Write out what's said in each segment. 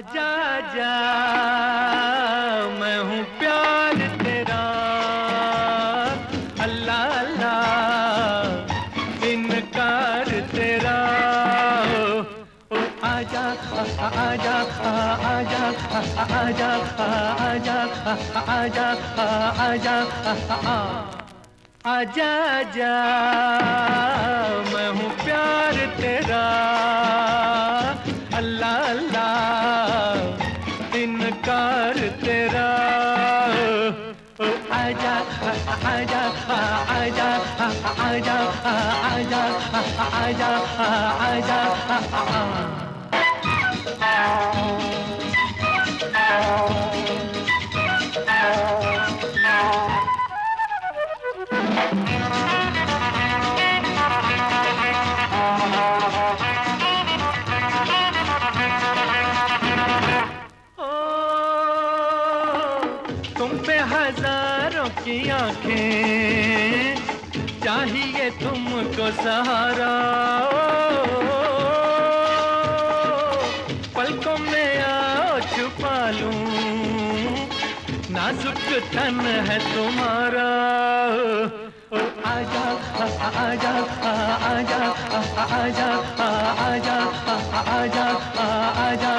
जा। मैं हूँ प्यार तेरा। अल्लाह अल्लाह, इनकार तेरा। ओ, आजा आजा आजा आजा आजा आजा आजा आजा जा मैं हूँ प्यार तेरा। अल्लाह आजा आजा आजा आजा आजा आजा आजा तुम पे हज़ारों की आँखें, चाहिए तुमको सहारा। पलकों में आओ, छुपा लूँ। नाजुक तन है तुम्हारा। ओ, आजा आजा आजा आजा आजा आजा आजा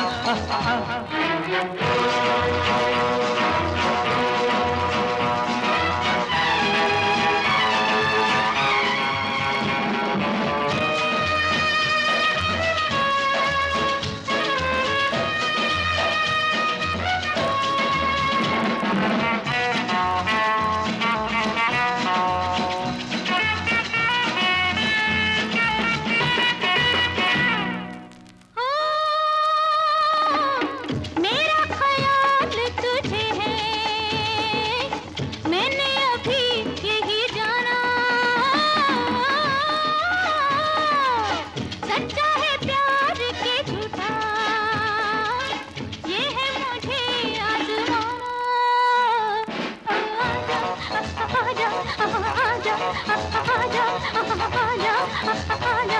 आजा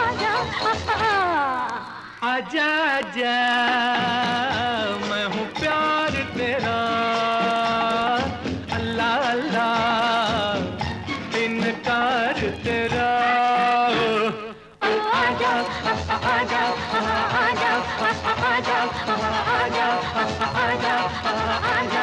आजा आजा आजा मैं हूँ प्यार तेरा अल्लाह अल्लाह इनकार तेरा ओ आजा आजा आजा आजा आजा